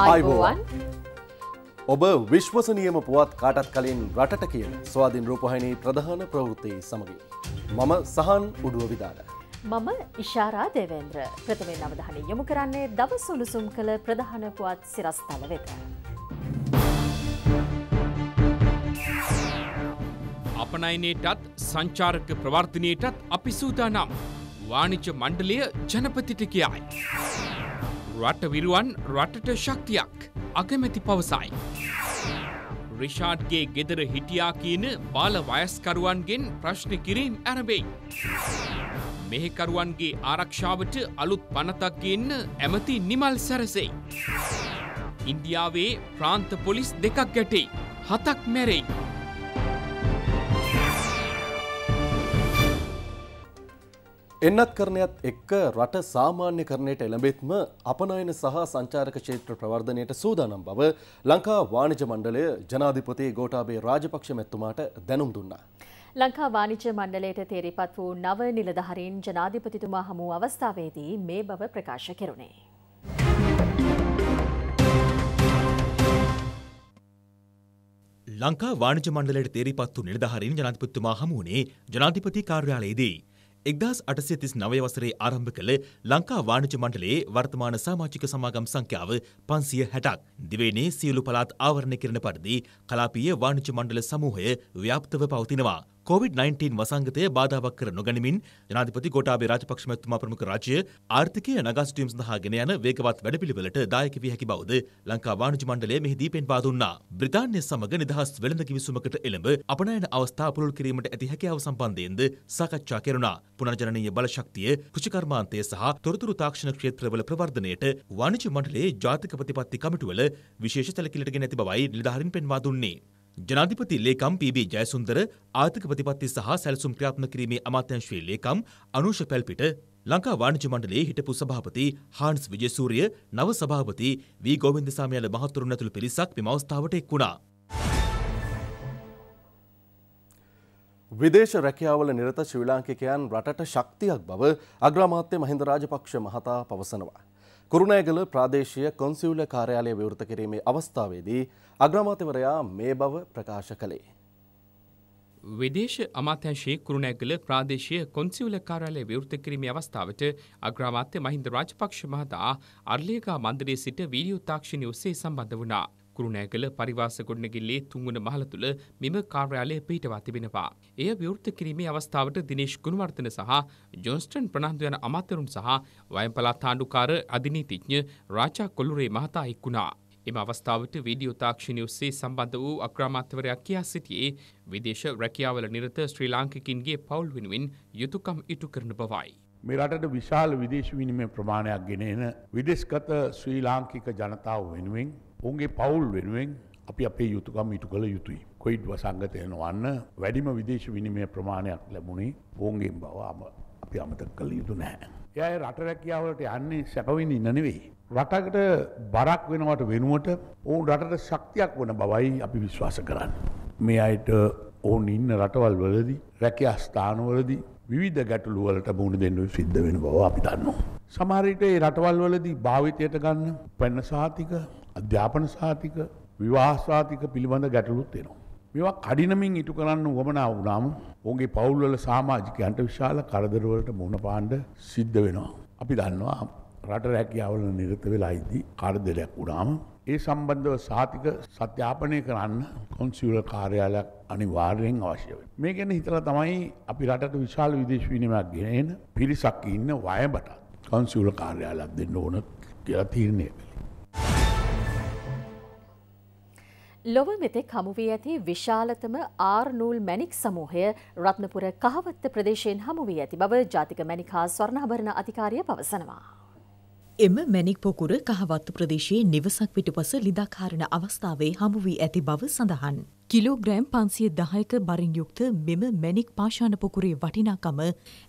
ආයිබෝවන් ඔබ විශ්වසනියම පුවත් කාටත් කලින් රටට කියන ස්වාධීන් රූපහහිනී ප්‍රධාන ප්‍රවෘත්තියි සමගින්. මම සහන් උඩුව විදාල. මම ඉශාරා දේවේන්ද්‍ර ප්‍රථමෙන් අවධානය යොමු කරන්නේ දවස් උණුසුම් කළ ප්‍රධාන පුවත් සිරස්තල වෙත. අපනයනයටත් සංචාරක ප්‍රවර්ධනයටත් අපි සූදානම් වානිච මණ්ඩලය ජනපතිට කියයි. රට විරුවන් රටට ශක්තියක් අගමැති පවසයි. රිෂාඩ්ගේ ගෙදර හිටියා කියන බාල වයස්කරුවන්ගෙන් ප්‍රශ්න කිරීම් ඇරබෙයි. මෙහෙකරුවන්ගේ ආරක්ෂාවට අලුත් පනතක් ගන්න ඇමති නිමල් සැරසෙයි. ඉන්දියාවේ ප්‍රාන්ත පොලිස් දෙකක් ගැටෙයි. හතක් මැරෙයි. එන්නත් කරණයත් එක්ක රට සාමාන්‍ය කරණයට එළඹෙත්ම අපනයන සහ සංචාරක ක්ෂේත්‍ර ප්‍රවර්ධනයට සූදානම් බව ලංකා වාණිජ මණ්ඩලය ජනාධිපති ගෝටාබේ රාජපක්ෂ මැත්තුමාට දැනුම් දුන්නා. ලංකා වාණිජ්‍ය මණ්ඩලයට තේරිපත් වූ නව නිලධහරින් ජනාධිපතිතුමා හමු අවස්ථාවේදී මේ බව ප්‍රකාශ කෙරුණේ. ලංකා වාණජ මණ්ඩලයට තේරිපත්තු නිලධහරින් ජනාධිපතිතුමා හමුවනේ ජනාධිපති කාර්යාලයේදී. එක්දස් අටසය තිස් නවය වසරේ ආරම්භ කළ ලංකා වාණජ මණ්ඩලේ වර්තමාන සාමාජික සමාගම් සංඛ්‍යාව පන්සිය හැටක්. දිවයිනේ සියලු පළාත් ආවරණය කරන පරිදි කලාපීය වාණිජ මණ්ඩල සමූහය ව්‍යාප්තව පවතිනවා. COVID-19 වසංගතය බාධාවක් කර නොගනිමින් ජනාධිපති ගෝඨාභය රාජපක්ෂ මැතිතුමා ප්‍රමුඛ රාජ්‍ය ආර්ථිකය නගා සිටුවීම සඳහා ගෙන යන වේගවත් වැඩපිළිවෙලට දායක විය හැකි බවද ලංකා වාණිජ මණ්ඩලය මෙහිදී පෙන්වා දුන්නා. බ්‍රිතාන්‍ය සමග නිදහස් වෙළඳ කිවිසුමකට එළඹ අපනයන අවස්ථා පුළුල් කිරීමට ඇති හැකියාව සම්බන්ධයෙන්ද සාකච්ඡා කෙරුණා. පුනර්ජනනීය බලශක්තිය, කෘෂිකර්මාන්තය සහ තොරතුරු තාක්ෂණ ක්ෂේත්‍රවල ප්‍රවර්ධනයට වාණිජ මණ්ඩලයේ ජාතික ප්‍රතිපත්ති කමිටුවල විශේෂ සැලකිල්ලට ගෙන ඇති බවයි නිලධාරීන් පෙන්වා දුන්නේ. ජනාධිපති ලේකම් පීබී ජයසුන්දර ආර්ථික ප්‍රතිපත්ති සහ සැලසුම් ක්‍රියාත්මක කිරීමේ අමාත්‍යංශයේ ලේකම් අනුෂ පැල්පිට ලංකා වාණිජ්‍ය මණ්ඩලයේ හිටපු සභාපති හාන්ස් විජේසූරිය නව සභාපති වී ගෝවින්දසාමි යන මහතුරුන් ඇතුළු පිරිසක් මෙම අවස්ථාවට එක් වුණා. විදේශ රැකියාවල නිරත ශ්‍රී ලාංකිකයන් රටට ශක්තියක් බව අග්‍රාමාත්‍ය මහින්ද රාජපක්ෂ මහතා පවසනවා. කුරුණෑගල ප්‍රාදේශීය කොන්සිවුල කාර්යාලය විවෘත කිරීමේ අවස්ථාවේදී අග්‍රාමාත්‍යවරයා මේ බව ප්‍රකාශ කළේ. විදේශ අමාත්‍යංශයේ කුරුණෑගල ප්‍රාදේශීය කොන්සිවුල කාර්යාලය විවෘත කිරීමේ අවස්ථාවට අග්‍රාමාත්‍ය මහින්ද රාජපක්ෂ මහතා අර්ලියගා මන්දිරයේ සිට වීඩියෝ තාක්ෂණය ඔස්සේ සම්බන්ධ වුණා. කුරුණෑගල පරිවාස ගොඩනැගිල්ලේ තුන්වන මහල තුළ මෙම කාර්යාලය පිහිටවා තිබෙනවා. එය විවෘත කිරීමේ අවස්ථාවට දිනේශ් ගුණවර්ධන සහ ජොන්ස්ටන් ප්‍රනාන්දු යන අමාත්‍යවරුන් සහ වයම් පළාත් ආණ්ඩුකාර අධිනීතිඥ රාජා කොල්ලුරේ මහතා එක්වුණා. එම අවස්ථාවට වීඩියෝ තාක්ෂණය ඔස්සේ සම්බන්ධ වූ අග්‍රාමාත්‍යවරයා කියා සිටියේ විදේශ රැකියාවල නිරත ශ්‍රී ලාංකිකින්ගේ පවුල් වෙනුවෙන් යුතුකම් ඉටු කරන බවයි. මේ රටට විශාල විදේශ විනිමය ප්‍රමාණයක් ගෙන එන විදෙස්ගත ශ්‍රී ලාංකික ජනතාව වෙනුවෙන් ඔවුන්ගේ පවුල් වෙනුවෙන් අපි අපේ යුතුකම් ඉටු කළ යුතුයි. කොයිඩ් වසංගතයන වන්න වැඩිම විදේශ විනිමය ප්‍රමාණයක් ලැබුණේ ඔවුන්ගේ බව අපි අමතක කළ යුතු නැහැ. එය රට රැකියාවලට යන්නේ සැපවිනි නනෙවෙයි. රටකට බරක් වෙනවට වෙනුවට ඔවුන් රටට ශක්තියක් වන බවයි අපි විශ්වාස කරන්න. මේ අයට ඔවුන් ඉන්න රටවල් වලදී රැකිය ස්ථානවලදී විවිධ ගැටලුවලට මුණ දෙන්න සිද්ධ වෙන බව අපි දන්නවා. සමහරට ඒ රටවල් වලදී භාවිතයට ගන්න පැන්න සාතික අධ්‍යාපන සාතික විවාහසාතික පිළිබඳ ගැටලුත් වෙනවා. මේවා කඩිනමින් ඉටු කරන්න වමනා වුණාම ඔගේ පවුල්වල සාමාජිකයන්ට විශාල කරදරවලට මුණ පාණ්ඩ සිද්ධ වෙනවා. අපි දන්නවා රට රැකියාවල නිරත වෙලා ඉදී කරදරයක් වුණාම ඒ සම්බන්ධව සාතික සත්‍යාපනය කරන්න කොන්සිවල කාර්යාලයක් අනිවාර්යෙන් අවශ්‍ය වෙන. මේ ගැන හිතලා තමයි අපි රටට විශාල විදේශ විනිමයක් ගෙනෙන පිරිසක් ඉන්න වයඹට කොන්සිවල කාර්යාලයක් දෙන්න ඕන කියලා තීරණය කළේ. ලොව මෙතෙක් හමුවී ඇති විශාලතම ආර්නූල් මැනික් සමූහය රත්නපුර කහවත්ත ප්‍රදේශයෙන් හමුවී ඇති බව ජාතික මැනිකා ස්වර්ණභරණ අධිකාරිය පවසනවා. එම මැනික් පොකුර කහවත්තු ප්‍රදේශයේ නිවසක් පිටුපස ලිදාකාරණ අවස්ථාවේ හමුවී ඇති බව සඳහන්. කිලෝග්‍රෑම් පන්සිය දහයක බරින් යුක්ත මෙම මැනික් පාශාන පොකුරේ වටිනාකම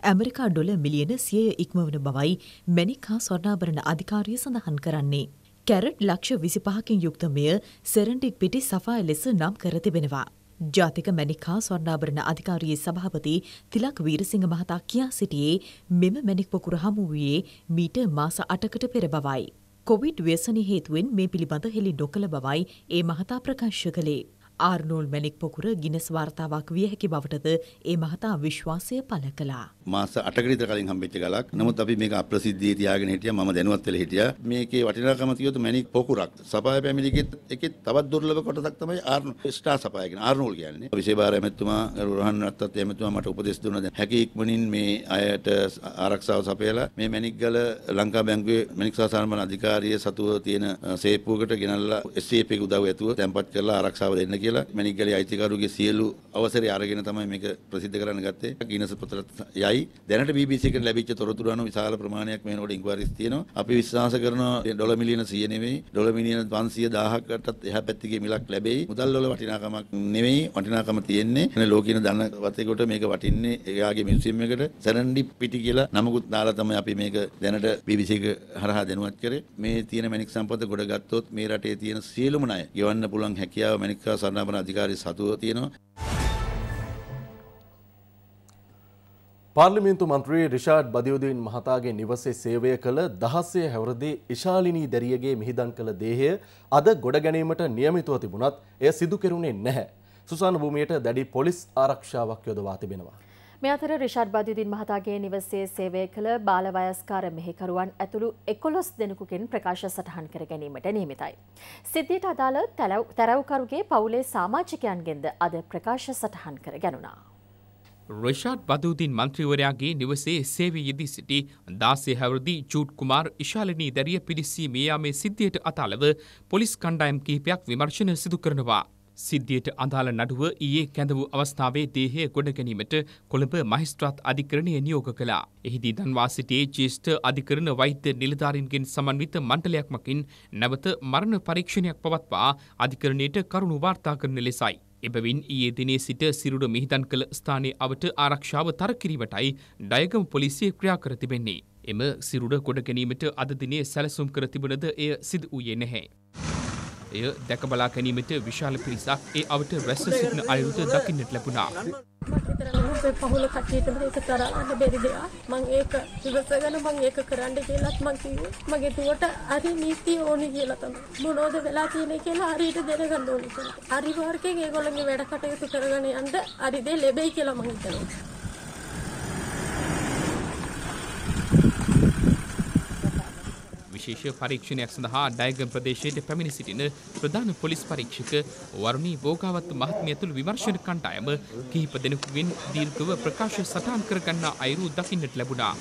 ඇමරිකා ඩොල මිලියන සියය ඉක්මවන බවයි මැනිකා ස්වර්ණාභරණ අධිකාරිය සඳහන් කරන්නේ. කැරට් ලක්ෂ විසිපහකින් යුක්ත මෙය සෙරන්ටික් පිටි සෆාය ලෙස නම් කර තිබෙනවා. ජාතික මැනිකා ස්වර්ණාභරණ අධිකාරයේ සභාපති තිලක් වීරසිංහ මහතා කියා සිටියේ මෙම මැනික් පොකුර හමු වූයේ මීට මාස අටකට පෙර බවයි. කොවිඩ් ව්‍යසනය හේතුවෙන් මේ පිළිබඳ හෙළි නොකළ බවයි ඒ මහතා ප්‍රකාශ කළේ. ආර්නෝල් මැනික් පොකුර ගිනස් වාර්තාවක් විය හැකි බවටද ඒ මහතා විශ්වාසය පළ කළා. මාස 8කට විතර කලින් හම්බෙච්ච ගලක්. නමුත් අපි මේක අප්‍රසිද්ධියේ තියාගෙන හිටියා. මම දැනුවත් වෙලා හිටියා. මේකේ වටිනාකම තියොත් මැනික් පොකුරක්. සපාය පැමිණිගෙත් එකේ තවත් දුර්ලභ කොටසක් තමයි ආර්නෝල් ස්ටාර් සපාය කියන ආර්නෝල් කියන්නේ. විශේෂ භාර ඇමතුමා රෝහන් රත්නත් ඇමතුමා මට උපදෙස් දුන්නා. හැකි ඉක්මනින් මේ අයට ආරක්ෂාව සපයලා මේ මැනික් ගල ලංකා බැංකුවේ මැනික් සාසාරමන අධිකාරිය සතුව තියෙන සේප්පුවකට ගෙනල්ලා SCP එක උදව් ඇතුව තැන්පත් කරලා ආරක්ෂාව දෙන්න කියලා මැනික් ගලේ අයිතිකරුගේ සියලු අවසරය අරගෙන තමයි මේක ප්‍රසිද්ධ කරන්න ගත්තේ. ගිනස් පොතට යයි. දැනට BBC එකට ලැබිච්ච තොරතුරු අනුව විශාල ප්‍රමාණයක් මේනකොට ඉන්ක්වයරිස් තියෙනවා. අපි විශ්වාස කරනවා ඩොලර් මිලියන 100 නෙවෙයි ඩොලර් මිලියන 510කටත් එහා පැත්තේ මිලක් ලැබෙයි. මුදල් වල වටිනාකමක් නෙවෙයි වටිනාකම තියෙන්නේ. එනේ ලෝකින ධන වතේකට මේක වටින්නේ එයාගේ මියුසියම් එකට සරන්ඩි පිටි කියලා නමකුත් දාලා තමයි අපි මේක දැනට BBC එක හරහා දැනුවත් කරේ. මේ තියෙන මැණික් සම්පත ගොඩ ගත්තොත් මේ රටේ තියෙන සියලුම ණය ගෙවන්න පුළුවන් හැකියාව මැණික්කා සරණාපන අධිකාරී සතුව තියෙනවා. පාර්ලිමේන්තු මන්ත්‍රී රිෂාඩ් බදියුදීන් මහතාගේ නිවසේ සේවය කළ දහස්සේ හැවරදී ඉශාලිනී දැරියගේ මිහිදන් කළ දේහය අද ගොඩ ගැනීමට නියමිතුව තිබුණත් එය සිදු කෙරුණේ නැහැ. සුසාන භූමියට දැඩි පොලිස් ආරක්ෂාවක් යොදවා තිබෙනවා. මේ අතර රිෂාඩ් බදියුදීන් මහතාගේ නිවසේ සේවය කළ බාලවයස්කාර මෙහෙකරුවන් ඇතුළු එකොළොස් දෙනෙකුගෙන් ප්‍රකාශ සටහන් කර ගැනීමට නියමිතයි. සිද්ධියට අදාළ තැරව්කරුගේ පවුලේ සාමාජිකයන්ගෙන්ද අද ප්‍රකාශ සටහන් කර ගැනුණා. රෂාඩ් බදූදීන් මන්ත්‍රීවරයාගේ නිවසේ සේවය යෙදී සිටි දාසේ හැවරදි චූට් කුමාර් ඉශාලනී දැරිය පිරිස්සී මේ යාමේ සිද්ධියට අතාලව පොලිස් කණ්ඩායම් කිහිපයක් විමර්ශන සිදු කරනවා. සිද්ධියට අදාළ නඩුව ඊයේ කැඳ වූ අවස්ථාවේ දේහය ගොඩ ගැනීමට කොළඹ මහිස්ත්‍රාත් අධිකරණය නියෝග කළා. එහිදී දන්වා සිටියේ ජේෂ්ඨ අධිකරණ වෛද්‍ය නිලධාරීන්ගෙන් සමන්විත මණ්ඩලයක් මකින් නැවත මරණ පරීක්ෂණයක් පවත්වා අධිකරණයට කරුණු වාර්තා කරන ලෙසයි. එබැවින් ඊයේ දිනේ සිට සිරුර මිහිදන් කළ ස්ථානයේ අවට ආරක්ෂාව තර කිරීමටයි ඩයගම පොලිසිය ක්‍රියා කර තිබෙන්නේ. එම සිරුර ගොඩ ගැනීමට අද දිනේ සැලසුම් කර තිබුණද එය සිදු වූයේ නැහැ. එය දැකබලා ගැනීමට විශාල පිරිසක් ඒ අවට රැස්ව සිටින අයුරුද දකින්නට ලැබුණා. පහුල කට්ටියටම ඒක තරන්න බැරි දෙයක්. මං ඒක ඉවසගෙන මං ඒක කරන්න කියලත් මං කිව්වේ. මගේ දුවට හරි නීතිය ඕනි කියලා තමයි. මොනවද වෙලා තියෙන්නේ කියලා හරියට දැනගන්න ඕනි කියලා. හරි වර්ගයෙන් ඒගොල්ලන්ගේ වැඩ කටයුතු කරගෙන යන්න හරි දේ ලැබෙයි කියලා මං හිතනවා. විශේෂ පරීක්ෂණයක් සඳහා ඩයගම් ප්‍රදේශයට පැමිණි සිටින ප්‍රධාන පොලිස් පරීක්ෂක වරුණී බෝගාවත් මහත්මිය තුළ විමර්ශන කණ්ඩායම කිහිප දෙනෙකුගෙන් දීර්ඝව ප්‍රකාශ සටහන් කරගන්නා අයුරු දකින්නට ලැබුණා.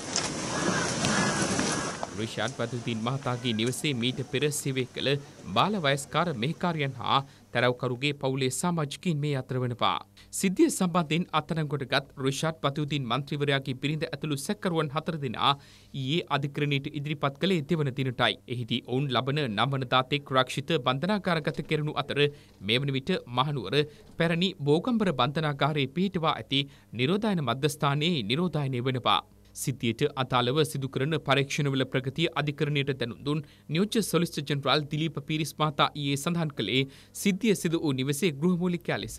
රිෂාඩ් පතුතින් මහතාගේ නිවසේ මීට පෙර සේවය කළ බාල වයස්කාර මෙහිකාරයන් හා තැරව්කරුගේ පවුලේ සාමාජිකින් මේ අතර වනවා. සිද්ධිය සම්බන්ධයෙන් අත්අඩංගුවට ගත් රිෂාඩ් පතුතින් මන්ත්‍රීවරයාගේ බිරිඳ ඇතුළු සැකකරුවන් හතර දෙනා ඊයේ අධිකරණයට ඉදිරිපත් කළේ දෙවන දිනටයි. එහිදී ඔවුන් ලබන නම්වනදාතෙක් රක්ෂිත බන්ධනාගාරගත කෙරෙනු අතර මේ වන විට මහනුවර පැරණි බෝගම්බර බන්ධනාගාරයේ පිහිටවා ඇති නිරෝධායන මධ්‍යස්ථානයේ නිරෝධායනය වනවා. සිද්ධියට අතාලව සිදු කරන පරීක්ෂණවල ප්‍රගතිය අධිකරණයට දැනුම් දුන් නියෝජ්‍ය සොලිසිටර් ජෙනරාල් දිලීප පීරිස් මහතා ඊයේ සඳහන් කළේ සිද්ධිය සිදු වූ නිවසේ ගෘහමූලිකයා ලෙස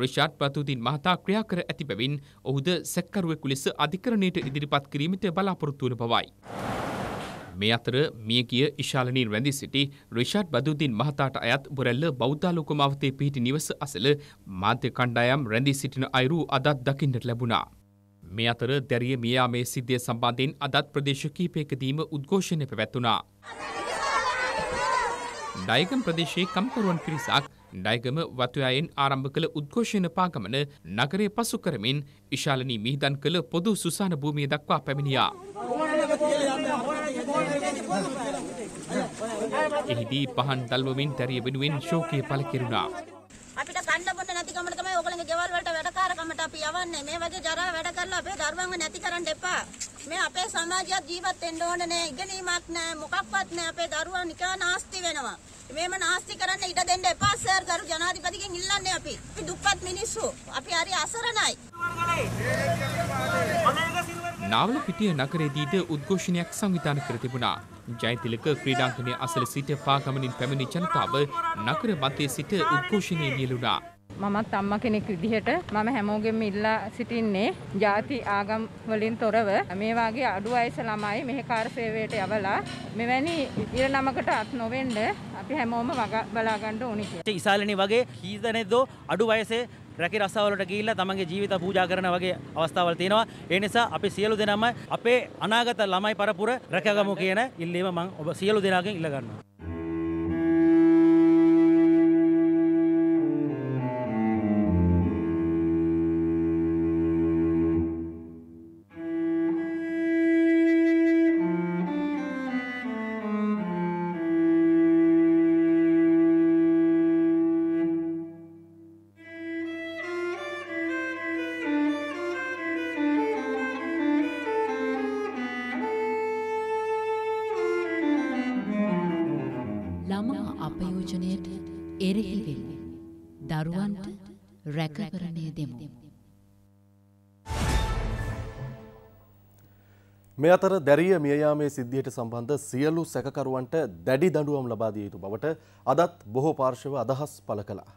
රිෂාඩ් පතුදින් මහතා ක්‍රියා කර ඇති බැවින් ඔහුද සැකකරුවෙකු ලෙස අධිකරණයට ඉදිරිපත් කිරීමට බලාපොරොත්තු වන බවයි. මේ අතර මියගිය ඉශාලනීන් රැඳී සිටි රිෂාඩ් බදුද්දීන් මහතාට අයත් බොරැල්ල බෞද්ධාලෝක මාවතේ පිහිටි නිවස අසල මාධ්‍ය කණ්ඩායම් රැඳී සිටින අයුරු අදත් දකින්නට ලැබුණා. මේ අතර දැරිය මියා මේ සිද්ධිය සම්බන්ධයෙන් අදත් ප්‍රදේශ කීපයකදීම උද්ඝෝෂණය පැවැත්වුණා. ඩයගම් ප්‍රදේශයේ කම්කරුවන් පිරිසක් ඩයගම වතුයායෙන් ආරම්භ කළ උද්ඝෝෂණ පාගමන නගරය පසු කරමින් ඉශාලනී මිහිදන් කළ පොදු සුසාන භූමිය දක්වා පැමිණියා. එහිදී පහන් දල්වමින් දැරිය වෙනුවෙන් ශෝකය පළ කෙරුණා. අපිට කන්න බොන්න නැතිකමට තමයි ඕගොල්ලන්ගේ ගෙවල් වලට වැඩකාරකමට අපි යවන්නේ. මේ වගේ ජරා වැඩ කරලා අපේ දරුවන්ව නැති කරන්න එපා. මේ අපේ සමාජයත් ජීවත් වෙන්න ඕන නෑ. ඉගෙනීමක් නෑ. මොකක්වත් නෑ. අපේ දරුවා නිකා නාස්ති වෙනවා. මේම නාස්ති කරන්න ඉඩ දෙන්න එපා සර් ගරු ජනාධිපතිගෙන් ඉල්ලන්නේ අපි. අපි දුප්පත් මිනිස්සු. අපි හරි අසරණයි. නාවල පිටිය නගරේදීද උද්ඝෝෂණයක් සංවිධාන කර තිබුණා. ජයතිලක ක්‍රීඩාංගනය අසල සිට පාගමනින් පැමිණි ජනතාව නගර මතයේ සිට උද්ඝෝෂණය නියලුණා. මමත් අම්ම කෙනෙක් විදිහට මම හැමෝගෙම ඉල්ලා සිටින්නේ ಜಾති ආගම් වලින් තොරව මේ වගේ අඩු වයස ළමයි මෙහෙකාර සේවයට යවලා මෙවැනි ඉරණමකට අත් නොවෙන්න අපි හැමෝම වග බලා ගන්න ඕනි කියලා. ඉසාලනි වගේ කීදනෙද්දෝ අඩු වයසේ රැකි රස්සාවලට ගිහිල්ලා තමන්ගේ ජීවිත පූජා කරන වගේ අවස්ථාවල් තියෙනවා. ඒ නිසා අපි සියලු දෙනාම අපේ අනාගත ළමයි පරපුර රැකගමු කියන ඉල්ලීම මම ඔබ සියලු දෙනාගෙන් ඉල්ල ගන්නවා. මේ අතර දැරිය මියයාමේ සිද්ධියට සම්බන්ධ සියලු සැකකරුවන්ට දැඩි දඬුවම් ලබාදිය යුතු බවට අදත් බොහෝ පාර්ශව අදහස් පළ කළා.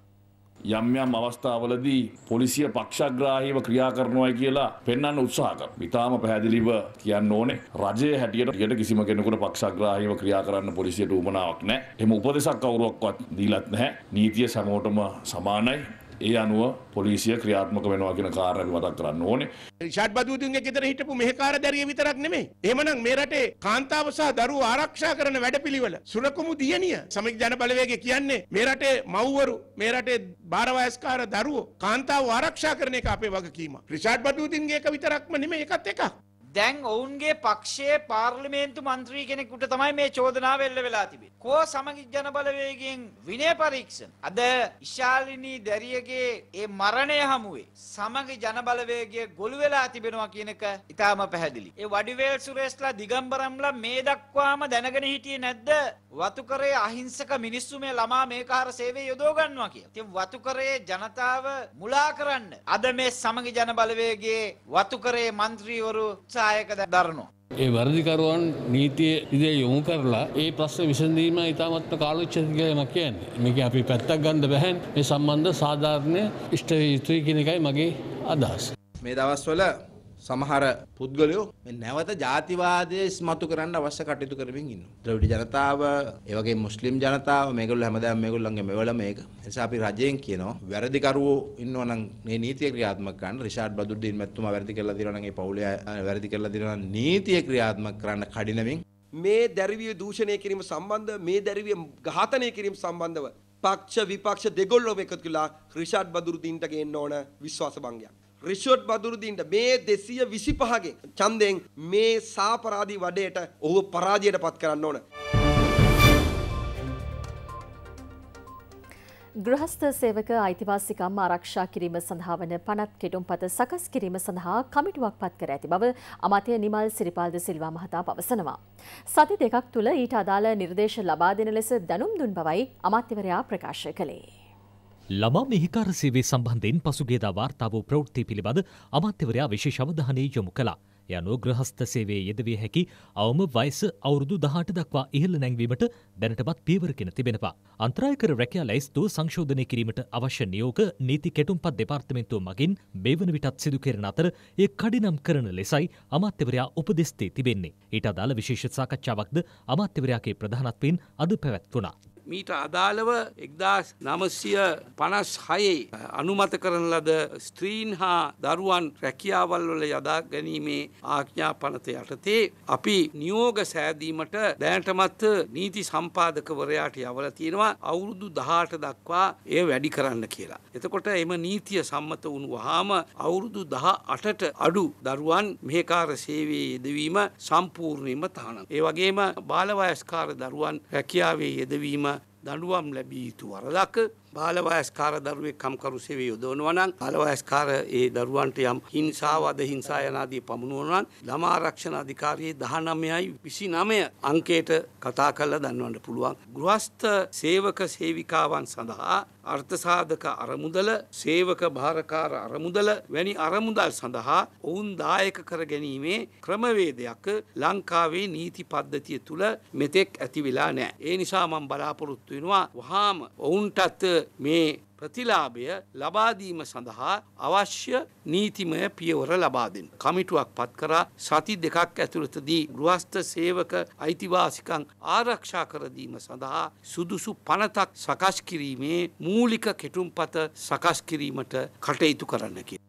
යම් යම් අවස්ථාවලදී පොලිසිය පක්ෂග්‍රාහීව ක්‍රියා කරනවයි කියලා පෙන්වන්න උත්සාහ කර. ඉතාම පැහැදිලිව කියන්න ඕනේ රජයේ හැටියට යට කිසිම කෙනෙකුට පක්ෂග්‍රාහීව ක්‍රියා කරන්න පොලිසියට උමනාවක් නැහැ. එහෙම උපදෙසක් කවුරුවක්වත් දීලත් නැහැ. නීතිය සමෝටම සමානයි. ඒ අනුව පොලිසිය ක්‍රියාත්මක වෙනවා කියන කාරණය මතක් කරන්න ඕනේ. රිෂාඩ් බදූතුන්ගේ ගෙදර හිටපු මෙහෙකාර දැරිය විතරක් නෙමෙයි. එහෙමනම් මේ රටේ කාන්තාව සහ දරුවෝ ආරක්ෂා කරන වැඩපිළිවෙල සුරකුමු දියණිය සමග ජන බලවේගය කියන්නේ මේ රටේ මව්වරු මේ රටේ භාරවයස්කාර දරුවෝ කාන්තාව ආරක්ෂා කරන එක අපේ වගකීම. රිෂාඩ් බදූතුන්ගේ එක විතරක්ම නෙමෙයි එකත් එකක්. දැන් ඔවුන්ගේ පක්ෂයේ පාර්ලිමේන්තු මන්ත්‍රී කෙනෙකුට තමයි මේ චෝදනාව එල්ල වෙලා තිබෙන්නේ. කෝ සමගි ජනබලවේගයෙන් විනය පරීක්ෂණ අද ඉශාලිනී දැරියගේ ඒ මරණය හමුවේ සමගි ජනබලවේගය ගොළු වෙලා තිබෙනවා කියන එක ඊටාම පැහැදිලි. ඒ වඩිවේල් සුරේස්ලා දිගම්බරම්ලා මේ දක්වාම දැනගෙන හිටියේ නැද්ද? වතුකරයේ අහිංසක මිනිස්සු මේ ළමා මේකාර සේවයේ යොදව ගන්නවා කියලා. ඉතින් වතුකරයේ ජනතාව මුලා කරන්න අද මේ සමගි ජනබලවේගයේ වතුකරයේ മന്ത്രിවරු උත්සාහ උත්සාහයක දරනවා. ඒ වැරදිකරුවන් නීතිය ඉදේ යොමු කරලා ඒ ප්‍රශ්න විසඳීම ඉතාමත්ම කාලෝච්චති කියලම කියන්නේ. මේක අපි පැත්තක් ගන්න බැහැන් මේ සම්බන්ධ සාධාරණය ඉෂ්ට යුතුයි කියන එකයි මගේ අදහස්. මේ දවස්වල සමහර පුද්ගලයෝ මේ නැවත ජාතිවාදය ඉස්මතු කරන්න අවශ්‍ය කටයුතු කරමින් ඉන්නවා. ද්‍රවිඩ ජනතාව, ඒ වගේ මුස්ලිම් ජනතාව මේගොල්ලෝ හැමදාම මේගොල්ලන්ගේ මෙවල මේක. ඒ නිසා අපි රජයෙන් කියනවා වැරදිකරුවෝ ඉන්නවා නම් මේ නීතිය ක්‍රියාත්මක කරන්න රිෂාඩ් බදුද්දීන් මැතිතුමා වැරදි කරලා දිනවා නම් ඒ පවුලේ වැරදි කරලා දිනවා නම් නීතිය ක්‍රියාත්මක කරන්න කඩිනමින් මේ දැරිවිය දූෂණය කිරීම සම්බන්ධ මේ දැරිවිය ඝාතනය කිරීම සම්බන්ධව පක්ෂ විපක්ෂ දෙගොල්ලොම එකතු කළා රිෂාඩ් බදුරුදීන්ට ගේන්න ඕන විශ්වාස භංගයක්. රිෂෝට් බදුරුදීන්ට මේ දෙසිය විසිපහගේ චන්දයෙන් මේ සාපරාධී වඩයට ඔහු පරාජයට පත් කරන්න ඕන. ගෘහස්ථ සේවක අයිතිවාසිකම් ආරක්ෂා කිරීම සඳහා වන පනත් කෙටුම්පත සකස් කිරීම සඳහා කමිටුවක් පත් කර ඇති බව අමාත්‍ය නිමල් සිරිපාල්ද සිල්වා මහතා පවසනවා. සති දෙකක් තුළ ඊට අදාළ නිර්දේශ ලබා දෙන ලෙස දැනුම් දුන් බවයි අමාත්‍යවරයා ප්‍රකාශ කළේ. ළමා මෙහිකාර සේවේ සම්බන්ධයෙන් පසුගේදා වාර්තා වූ ප්‍රවෘත්ති පිළිබඳ අමාත්‍යවරයා විශේෂ අවධානය යොමු කළා. එය අනුව ගෘහස්ථ සේවයේ යෙදවිය හැකි අවම වයස අවුරුදු 18 දක්වා ඉහළ නැංවීමට දැනටමත් පියවරගෙන තිබෙනවා. අන්තරායකර රැකියා ලැයිස්තුව සංශෝධනය කිරීමට අවශ්‍ය නියෝග නීති කෙටුම්පත් දෙපාර්තමේන්තුව මගින් මේ වන විටත් සිදු කෙරෙන අතර ඒ කඩිනම් කරන ලෙසයි අමාත්‍යවරයා උපදෙස් දී තිබෙන්නේ. ඊට අදාළ විශේෂ සාකච්ඡාවක්ද අමාත්‍යවරයාගේ ප්‍රධානත්වයෙන් අද පැවැත්වුණා. මීට අදාළව එක්දාස් නමස්ය පනස් හයේ අනුමත කරන ලද ස්ත්‍රීන් හා දරුවන් රැකියාවල් වල යදා ගැනීමේ ආඥා පනත යටතේ අපි නියෝග සෑදීමට දැනටමත් නීති සම්පාදකවරයාට යවල තියෙනවා අවුරුදු දහට දක්වා එය වැඩි කරන්න කියලා. එතකොට එම නීතිය සම්මත වුණු වහාම අවුරුදු දහ අටට අඩු දරුවන් මෙහකාර සේවයේ යෙදවීම සම්පූර්ණයම තහනම්. ඒ වගේම බාලවයස්කාර දරුවන් රැකියාවේ යෙදවීම දඩුවම් ලැබිය යුතු වරදක් බාලවයස්කාර දරුවෙක් කම්කරු සේවය යොදවනවා නම් බාලවයස්කාර ඒ දරුවන්ට යම් හිංසාව අද හිංසා යනාදී පමුණුවනවා නම් ළමා ආරක්ෂණ අධිකාරියේ 19යි 29 අංකයට කතා කරලා දන්වන්න පුළුවන් ගෘහස්ත සේවක සේවිකාවන් සඳහා අර්ථසාධක අරමුදල සේවක භාරකාර අරමුදල වැනි අරමුදල් සඳහා ඔවුන් දායක කර ගැනීමේ ක්‍රමවේදයක් ලංකාවේ නීති පද්ධතිය තුළ මෙතෙක් ඇති වෙලා නෑ. ඒ නිසා මම බලාපොරොත්තු වෙනවා වහාම ඔවුන්ටත් මේ ප්‍රතිලාභය ලබාදීම සඳහා අවශ්‍ය නීතිමය පියවර ලබා දෙන්න. කමිටුවක් පත් කරා සති දෙකක් ඇතුළතදී ගෘහස්ත සේවක අයිතිවාසිකං ආරක්ෂා කර දීම සඳහා සුදුසු පනතක් සකස් කිරීමේ මූලික කෙටුම්පත සකස් කිරීමට කටයුතු කරන්න කිය.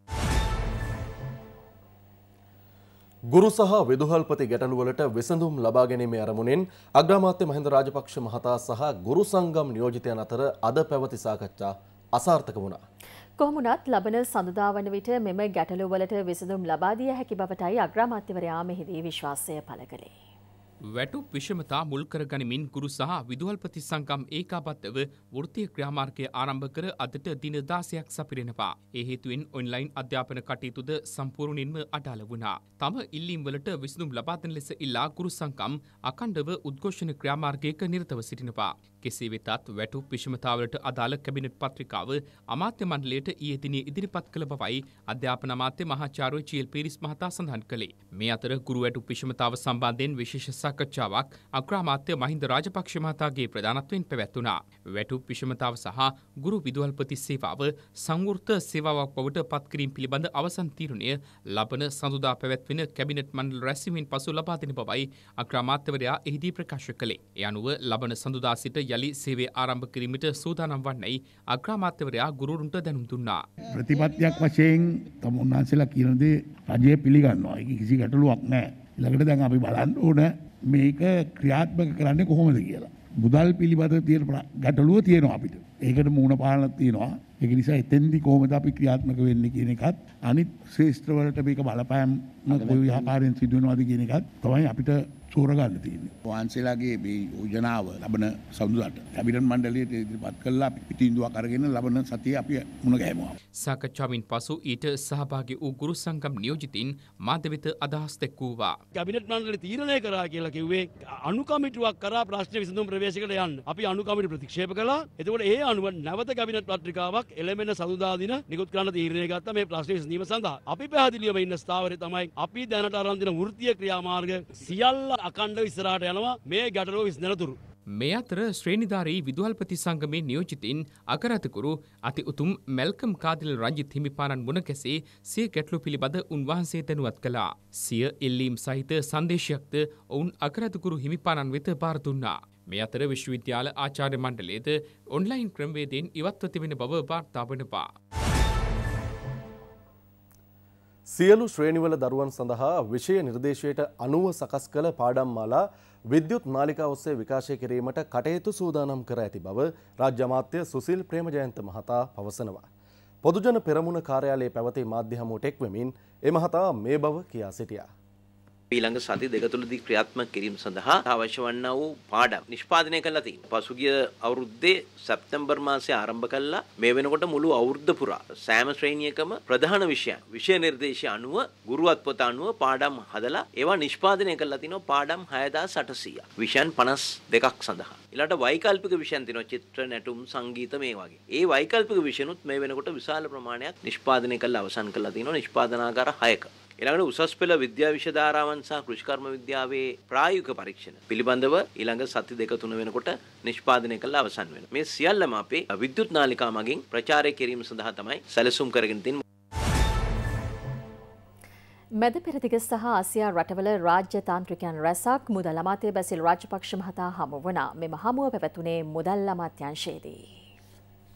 ගුරු සහ විදුහල්පති ගැටලුවලට විසඳුම් ලබා ගැනීමේ අරමුණෙන් අග්‍රාමාත්‍ය මහින්ද රාජපක්ෂ මහතා සහ ගුරු සංගම් නියෝජිතයන් අතර අද පැවති සාකච්ඡා අසාර්ථක වුණා. කොහොමුණත් ලබන සඳුදා වන විට මෙම ගැටලුවලට විසඳුම් ලබා දිය හැකි බවටයි අග්‍රාමාත්‍යවරයා මෙහිදී විශ්වාසය පළ කළේ. වැටුප් විෂමතා මුල් කරගනිමින් ගුරු සහ විදුහල්පති සංකම් ඒකාබද්ධව වෘත්තීය ක්‍රියාමාර්ගය ආරම්භ කර අදට දින 16ක් සපිරෙනවා. ඒ හේතුවෙන් ඔන්ලයින් අධ්‍යාපන කටයුතුද සම්පූර්ණයෙන්ම අඩාල වුණා. තම ඉල්ලීම් වලට විසඳුම් ලබා දෙන ලෙස ඉල්ලා ගුරු සංකම් අඛණ්ඩව උද්ඝෝෂණ ක්‍රියාමාර්ගයක නිරතව සිටිනවා. කෙසේ වෙතත් වැටුප් විෂමතාවලට අදාළ කැබිනට් පත්‍රිකාව අමාත්‍ය මණ්ඩලයට ඊයේ දිනේ ඉදිරිපත් කළ බවයි අධ්‍යාපන අමාත්‍ය මහාචාර්ය චීල් පීරිස් මහතා සඳහන් කළේ. මේ අතර ගුරු වැටුප් විෂමතාව සම්බන්ධයෙන් විශේෂ සාකච්ඡාවක් අග්‍රාමාත්‍ය මහින්ද රාජපක්ෂ මහතාගේ ප්‍රධානත්වයෙන් පැවැත්වුණා. වැටුප් විෂමතාව සහ ගුරු විදුහල්පති සේවාව සංවෘත සේවාවක් බවට පත්කිරීම පිළිබඳ අවසන් තීරණය ලබන සඳුදා පැවැත්වෙන කැබිනට් මණ්ඩල රැස්වීමෙන් පසු ලබා දෙන බවයි අග්‍රාමාත්‍යවරයා එහිදී ප්‍රකාශ කළේ. ඒ අනුව ලබන සඳුදා සිට යළි සේවය ආරම්භ කිරීමට සූදානම් වන්නයි අග්‍රාමාත්‍යවරයා ගුරුරුන්ට දැනුම් දුන්නා. ප්‍රතිපත්තියක් වශයෙන් තම උන්වහන්සේලා කියන දේ රජය පිළිගන්නවා. ඒක කිසි ගැටලුවක් නැහැ. ඊළඟට දැන් අපි බලන්න ඕන මේක ක්‍රියාත්මක කරන්නේ කොහොමද කියලා. මුදල් පිළිබඳ තියෙන ගැටලුව තියෙනවා අපිට. ඒකට මූණ පාලනක් තියෙනවා. ඒක නිසා එතෙන්දි කොහොමද අපි ක්‍රියාත්මක වෙන්නේ කියන එකත් අනිත් ශේෂ්ත්‍රවලට මේක බලපෑම් කොයි ආකාරයෙන් සිදු වෙනවද කියන එකත් තමයි අපිට සෝරගන්න තියෙන්නේ. වහන්සේලාගේ මේ යෝජනාව ලබන සඳුදාට කැබිනට් මණ්ඩලයට ඉදිරිපත් කළා පිටින්දුවක් අරගෙන ලබන සතියේ අපි මුණ ගැහෙමුවා. සාකච්ඡාවෙන් පසු ඊට සහභාගී වූ ගුරු සංගම් නියෝජිතින් මාධ්‍ය වෙත අදහස් දැක්වුවා. කැබිනට් මණ්ඩලය තීරණය කරා කියලා කිව්වේ අනුකමිටුවක් කරා ප්‍රශ්න විසඳුම් ප්‍රවේශයකට යන්න. අපි අනුකමිටු ප්‍රතික්ෂේප කළා. එතකොට ඒ අනුව නැවත කැබිනට් පත්‍රිකාවක් එළමෙන සඳුදා දින නිකුත් කරන්න තීරණය ගත්තා මේ ප්‍රශ්න විසඳීම සඳහා. අපි පැහැදිලිවම ඉන්න ස්ථාවරය තමයි අපි දැනට අරන් දෙන වෘත්තීය ක්‍රියාමාර්ග සියල්ල අකණ්ඩව ඉස්සරහට යනවා මේ ගැටලුව විසඳනතුරු. මේ අතර ශ්‍රේණිධාරී විදුහල්පති සංගමේ නියෝජිතින් අගරතකුරු අති උතුම් මැල්කම් කාදිල රංජිත් හිමිපාණන් මුණ කැසේ සිය ගැටලු පිළිබඳ උන්වහන්සේ දැනුවත් කළා. සිය එල්ලීම් සහිත සංදේශයක්ද ඔවුන් අගරතකුරු හිමිපාණන් වෙත බාර දුන්නා. මේ අතර විශ්වවිද්‍යාල ආචාර්ය මණ්ඩලයේද ඔන්ලයින් ක්‍රමවේදයෙන් ඉවත්ව තිබෙන බව වාර්තා වනවා. සියලු ශ්‍රේණිවල දරුවන් සඳහා විෂය නිර්දේශයට අනුව සකස් කළ පාඩම් මාලා විද්‍යුත් නාලිකා ඔස්සේ විකාශය කිරීමට කටයුතු සූදානම් කර ඇති බව රාජ්‍ය අමාත්‍ය සුසිල් ප්‍රේමජයන්ත මහතා පවසනවා. පොදුජන පෙරමුණ කාර්යාලයේ පැවති මාධ්‍ය හමුවට එක්වෙමින් ඒ මහතා මේ බව කියා සිටියා. ඊළඟ සති දෙක තුළදී ක්‍රියාත්මක කිරීම සඳහා අවශ්‍ය වන්නා වූ පාඩම් නිෂ්පාදනය කළා තියෙනවා. පසුගිය අවුරුද්දේ සැප්තැම්බර් මාසයේ ආරම්භ කළා මේ වෙනකොට මුළු අවුරුද්ද පුරා සෑම ශ්‍රේණියකම ප්‍රධාන විෂයන් විෂය නිර්දේශය අනුව ගුරුවත් පොත අනුව පාඩම් හදලා ඒවා නිෂ්පාදනය කළා තිනවා පාඩම් 6800. විෂයන් 52ක් සඳහා. ඊළාට වෛකල්පික විෂයන් තියෙනවා චිත්‍ර නැටුම් සංගීත මේ වගේ. ඒ වෛකල්පික විෂයනුත් මේ වෙනකොට විශාල ප්‍රමාණයක් නිෂ්පාදනය කරලා අවසන් කරලා තිනවා නිෂ්පාදනාගාර 6ක. ඊළඟට උසස් පෙළ විද්‍යා විෂය ධාරාවන් සහ කෘෂිකර්ම විද්‍යාවේ ප්‍රායෝගික පරීක්ෂණ පිළිබඳව ඊළඟ සති දෙක තුන වෙනකොට නිෂ්පාදනය කරලා අවසන් වෙනවා. මේ සියල්ලම අපේ විද්‍යුත් නාලිකා මගින් ප්‍රචාරය කිරීම සඳහා තමයි සැලසුම් කරගෙන තියෙන්නේ. මැද පෙරදිග සහ ආසියා රටවල රාජ්‍ය තාන්ත්‍රිකයන් රැසක් මුදල් අමාත්‍ය බැසිල් රාජපක්ෂ මහතා හමු වුණා. මෙම හමුව පැවැතුනේ මුදල් අමාත්‍යංශයේදී.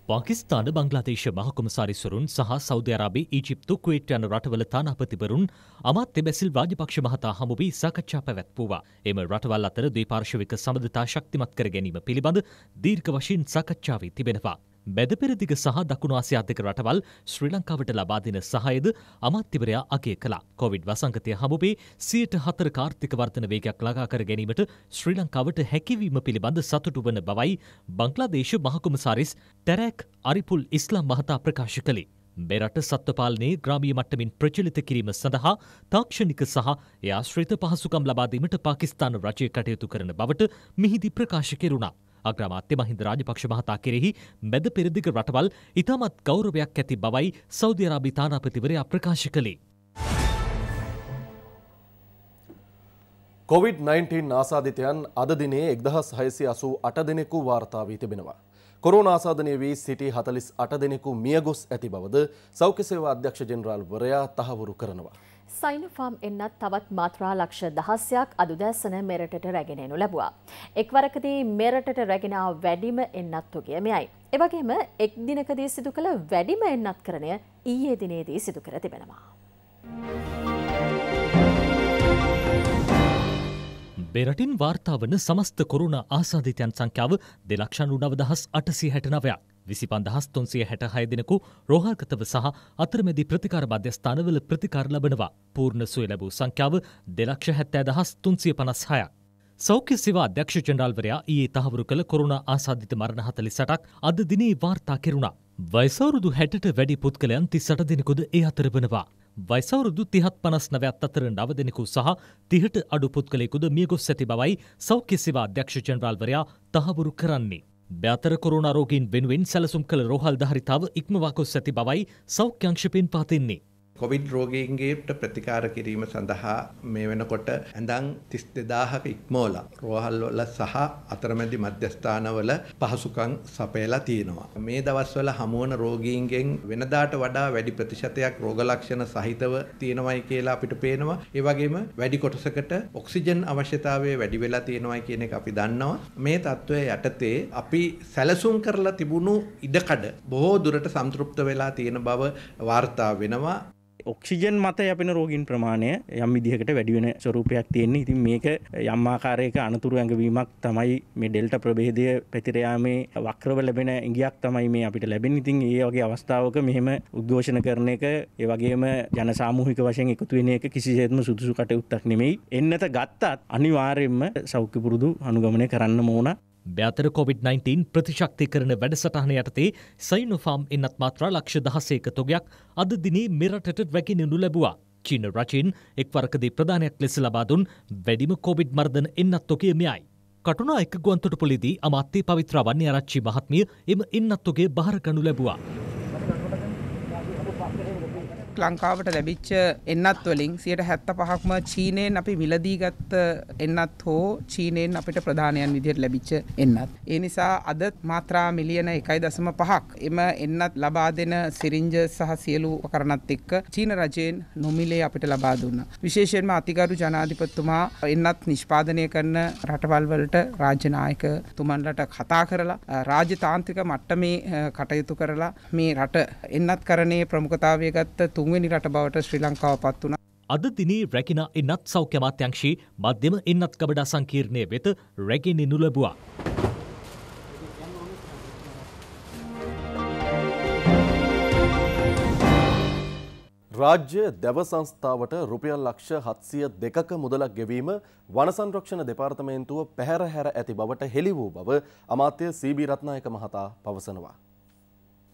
පාකිස්තාන බංග්ලාදේශ මහකොමසාරිස්වරුන් සහ සෞධ අරාබි ඊජිප්තු කුවේට් යන රටවල තානාපතිවරුන් අමාත්‍ය බැසිල් රාජපක්ෂ මහතා හමු වී සාකච්ඡා පැවැත්වුවා. එම රටවල් අතර ද්විපාර්ශ්වික සබඳතා ශක්තිමත් කර ගැනීම පිළිබඳ දීර්ඝ වශයෙන් සාකච්ඡා වී තිබෙනවා. බැදපෙරදිග සහ දකුණු ආසියාතික රටවල් ශ්‍රී ලංකාවට ලබා දෙන සහයද අමාත්‍යවරයා අගය කළා. කොවිඩ් වසංගතය හමුවේ සියයට හතර කාර්ථික වර්ධන වේගයක් ළඟා කර ගැනීමට ශ්‍රී ලංකාවට හැකිවීම පිළිබඳ සතුටු වන බවයි බංග්ලාදේශ මහකුමසාරිස් ටැරැක් අරිපුල් ඉස්ලාම් මහතා ප්‍රකාශ කළේ. මෙරට සත්වපාලනයේ ග්‍රාමීය මට්ටමින් ප්‍රචලිත කිරීම සඳහා තාක්ෂණික සහ යාශ්‍රිත පහසුකම් ලබා දීමට පාකිස්තාන රජය කටයුතු කරන බවට මිහිදී ප්‍රකාශ කෙරුණා. අග්‍රාමාත්‍ය මහින්ද රාජපක්ෂ මහතා කෙරෙහි මැද පෙරදිග රටවල් ඉතාමත් ගෞරවයක් ඇති බවයි සෞදි අරාබි තානාපතිවරයා ප්‍රකාශ කළේ. COVID-19 ආසාධිතයන් අද දිනේ එක්දහස් හයසි අසූ අට දෙනෙකු වාර්තා වී තිබෙනවා. කොරුණ ආසාධනය වී සිටි හතලිස් අට දෙනෙකු මියගොස් ඇති බවද සෞඛ්‍ය සේවා අධ්‍යක්ෂ ජෙනරාල් වරයා තහවුරු කරනවා. සයිනෝෆාම් එන්නත් තවත් මාත්‍රා ලක්ෂ දහස්යක් අදුදැසන මෙරටට රැගෙනනු ලැබවා. එක්වරකදී මෙරටට රැගෙනාව වැඩිම එන්නත් තුගේ මෙයයි. එවගේම එක් දිනකදී සිදු කළ වැඩිම එන්නත් කරණය ඊයේ දිනේදී සිදු කර තිබෙනවා. බෙරටින් වාර්තාාවන සමස්ත කොරුණ ආසාධිතයන් සංඛ්‍යාව දෙලක්ෂණු නවදහස් අටසි හැට නවයක්. විසි පන්දහස් තුන්සිය හැට හය දෙනෙකු රෝහල්කතව සහ අතරමැදි ප්‍රතිකාර මධ්‍යස්ථානවල ප්‍රතිකාර ලබනවා. පූර්ණ සුව ලැබූ සංඛ්‍යාව දෙලක්ෂ හැත්තෑ දහස් තුන්සිය පනස් හයක්. සෞඛ්‍ය සේවා අධ්‍යක්ෂ ජනරාල්වරයා ඊයේ තහවුරු කළ කොරුණ ආසාධිත මරණ හතලි සටක් අද දිනේ වාර්තා කෙරුණා. වයිසවරුදු හැටට වැඩි පුද්ගලයන් තිස්සට දෙනෙකුද ඒ අතර වනවා. වයිසවරුදු තිහත් පනස් නවයක් අතර නව දෙනෙකු සහ තිහට අඩු පුද්ගලෙකුද මියගොස් ඇති බවයි සෞඛ්‍ය සේවා අධ්‍යක්ෂ ජනරාල්වරයා තහවුරු කරන්නේ. බ්‍යාතර කොරුණාරෝගීන් වෙනුවෙන් සැලසුම් කළ රෝහල් ධාරිතාව ඉක්මවාකොස් ඇති බවයි සෞඛ්‍යංශපෙන් පාතින්නේ. කොවිඩ් රෝගීන්ගේට ප්‍රතිකාර කිරීම සඳහා මේ වෙනකොට ඇඳං තිස් දෙදාහක ඉක්මෝලා රෝහල්වල සහ අතරමැදි මධ්‍යස්ථානවල පහසුකං සපයලා තියෙනවා. මේ දවස්වල හමුවන රෝගීන්ගෙන් වෙනදාට වඩා වැඩි ප්‍රතිශතයක් රෝගලක්ෂණ සහිතව තියෙනවයි කියලා අපිට පේනවා. ඒ වගේම වැඩි කොටසකට ඔක්සිජන් අවශ්‍යතාවය වැඩි වෙලා තියෙනවයි කියන එක අපි දන්නවා. මේ తත්වය යටතේ අපි සැලසුම් කරලා තිබුණු ඉඩකඩ බොහෝ දුරට සම්තෘප්ත වෙලා තියෙන බව වාර්තා වෙනවා. ඔක්සිජන් මත යපෙන රෝගින් ප්‍රමාණය යම් විදිහකට වැඩිවෙන ස්වරූපයක් තියෙන්නේ. ඉතින් මේක යම් ආකාරයක අනතුරු ඇඟවීමක් තමයි මේ ඩෙල්ට ප්‍රභේදය පැතිරයාමේ වක්‍රව ලැබෙන ඉගියක් තමයි මේ අපිට ලැබෙන ඉතින් ඒ වගේ අවස්ථාවක මෙහෙම උද්ඝෝෂණ කරන එක ඒ වගේම ජන සාමූහික වශයෙන් එකතු වෙන එක කිසිසේත්ම සුදුසු කටයුත්තක් නෙමෙයි. එන්නත ගත්තත් අනිවාර්යෙන්ම සෞඛ්‍ය පුරුදු අනුගමනය කරන්න ඕන. බ්‍යාතර COොVID-19 ප්‍රතිශක්ති කරන වැඩසටහන යටතේ සයිනොෆාම් එන්නත් මාත්‍රා ලක්ෂ දහසේක තොගයක් අද දිනේ මෙරටට රැගෙනනු ලැබවා. චීන රචීන් එක්වරකදී ප්‍රධානයක් ලෙස ලබාදුන් වැඩිම කොවිඩ් මර්ධන එන්නත් තොකය මෙයයි. කටුනා එක් ගුවන්තොට පොලිදී අමාත්‍යය පවිත්‍ර වන්‍ය ආරච්චි මහත්මිය එම එන්නත්තුගේ භාරකණු ලැබවා. ලංකාවට ලැබිච්ච එන්නත් වලින් සියට හැත්ත පහක්ම චීනයෙන් අපි මිලදීගත්ත එන්නත් හෝ චීනයෙන් අපිට ප්‍රධානයන් විදියට ලැබිච්ච එන්නත්. ඒ නිසා අද මාත්‍රා මිලියන එකයි දසම පහක් එම එන්නත් ලබා දෙන සිරිංජ සහ සියලු උපකරණත් එක්ක චීන රජයෙන් නොමිලේ අපිට ලබා දුන්න. විශේෂයෙන්ම අතිගරු ජනාධිපතිතුමා එන්නත් නිෂ්පාදනය කරන රටවල් වලට රාජ්‍යනායක තුමන්ලට කතා කරලා රාජ්‍යතාන්ත්‍රික මට්ටමේ කටයුතු කරලා මේ රට එන්නත් කරණයේ ප්‍රමුඛතාවය ගත්ත තුන්වෙනි රට බවට ශ්‍රී ලංකාව පත් වුණ. අද දිනේ රැකින එන්නත් සෞඛ්‍ය මාත්‍යංශී මධ්‍යම එන්නත් කබඩා සංකීර්ණය වෙත රැගෙන නුලබවා. රාජ්‍ය දැව සංස්ථාවට රුපියල් ලක්ෂ හත්සිය දෙකක මුදලක් ගෙවීම වනසංරක්ෂණ දෙපාර්තමේන්තුව පැහැර හැර ඇති බවට හෙළි වූ බව අමාත්‍ය සීබී රත්නායක මහතා පවසනවා.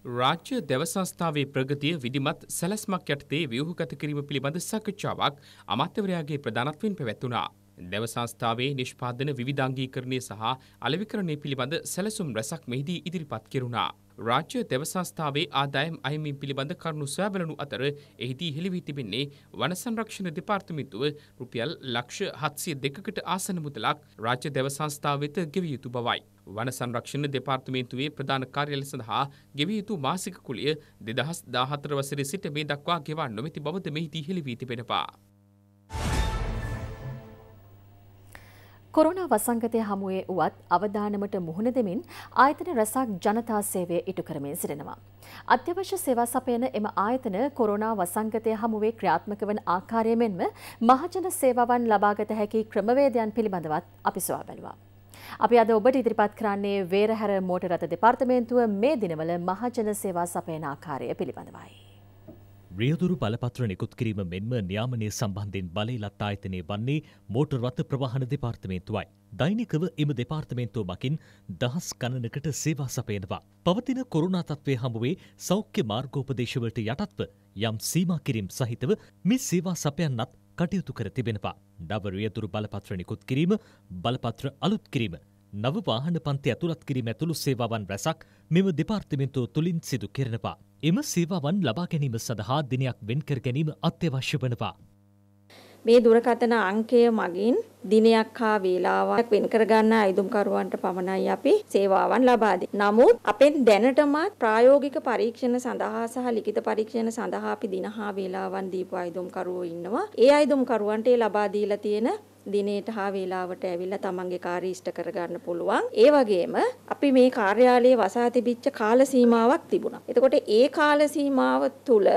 රාජ්‍ය දෙව සංස්ථාවේ ප්‍රගතිය විධිමත් සැලස්මක් යටතේ ව්‍යූහගත කිරීම පිළිබඳ සාකච්ඡාවක් අමාත්‍යවරයාගේ ප්‍රධානත්වයෙන් පැවැත්වුණා. දෙව සංස්ථාවේ නිෂ්පාදන විවිධාංගීකරණය සහ අලවිකරණය පිළිබඳ සැලසුම් රැසක් මෙහිදී ඉදිරිපත් කෙරුණා. රාජ්‍ය දෙව සංස්ථාවේ ආදායම් අයමින් පිළිබඳ කරුණු සොයාබලනු අතර එහිදී හෙළිවී තිබෙන්නේ වන සංරක්ෂණ දෙපාර්තමේන්තුව රුපියල් ලක්ෂ හත්සිය දෙකකට ආසන මුදලක් රාජ්‍ය දෙව සංස්ථාව වෙත ගෙවිය යුතු බවයි. වන සංරක්ෂණ දෙපාර්තමේන්තුවේ ප්‍රධාන කාර්යාලය සඳහා ගෙවිය යුතු මාසික කුලිය දෙදහස් දාහතර වසරේ සිට මේ දක්වා ගෙවා නොමැති බවද මෙහිදී හෙළිවී තිබෙනවා. කොරුණා වසංගතය හමුවේ වුවත් අවධානමට මුහුණ දෙමින් ආයතන රැසක් ජනතා සේවය ඉටු කරමින් සිටිනවා. අත්‍යවශ්‍ය සේවා සපයන එම ආයතන කොරුණා වසංගතය හමුවේ ක්‍රියාත්මක වන ආකාරය මෙන්ම මහජන සේවාවන් ලබාගත හැකි ක්‍රමවේදයන් පිළිබඳවත් අපි සොයා බැලුවා. අපි අද ඔබට ඉදිරිපත් කරන්නේ වේරහැර මෝටර් රථ දෙපාර්තමේන්තුව මේ දිනවල මහජන සේවා සපයන ආකාරය පිළිබඳවයි. රියදුරු බලපත්‍ර නිකුත් කිරීම මෙන්ම න්‍යාමනය සම්බන්ධයෙන් බලයලත් ආයතනය වන්නේ මෝටර් රථ ප්‍රවාහන දෙපාර්තමේන්තුවයි. දෛනිකව එම දෙපාර්තමේන්තුව මකින් දහස් ගණනකට සේවා සපයනවා. පවතින කොරුණා තත්ත්වය හමුවේ සෞඛ්‍ය මාර්ගෝපදේශවලට යටත්ව යම් සීමා කිරීම් සහිතව මේ සේවා සපයන්නත් කටයුතු කර තිබෙනවා. නව රියදුරු බලපත්‍ර නිකුත් කිරීම බලපත්‍ර අලුත් කිරීම නව වාහන පන්ති ඇතුළත් කිරීම ඇතුළු සේවාවන් රැසක් මෙම දෙපාර්තමෙන්තුව තුළින් සිදු කෙරෙනවා. එම සේවාවන් ලබා ගැනීම සඳහා දිනයක් වෙන්කර ගැනීම අත්‍යවශ්‍ය වනවා. මේ දුරකථන අංකය මගින් දිනයක් හා වේලාවක් වෙන් කරගන්න අයදුම්කරුවන්ට පමණයි අපි සේවාවන් ලබා දෙන්නේ. නමුත් අපෙන් දැනටමත් ප්‍රායෝගික පරීක්ෂණ සඳහා සහ ලිඛිත පරීක්ෂණ සඳහා අපි දින හා වේලාවන් දීපු අයදුම්කරුවෝ ඉන්නවා. ඒ අයදුම්කරුවන්ට ඒ ලබා දීලා තියෙන දිනේට හා වේලාවට ඇවිල්ලා තමන්ගේ කාර්ය ඉෂ්ට කරගන්න පුළුවන්. ඒ වගේම අපි මේ කාර්යාලයේ වසා තිබිච්ච කාල සීමාවක් තිබුණා. එතකොට ඒ කාල සීමාව තුල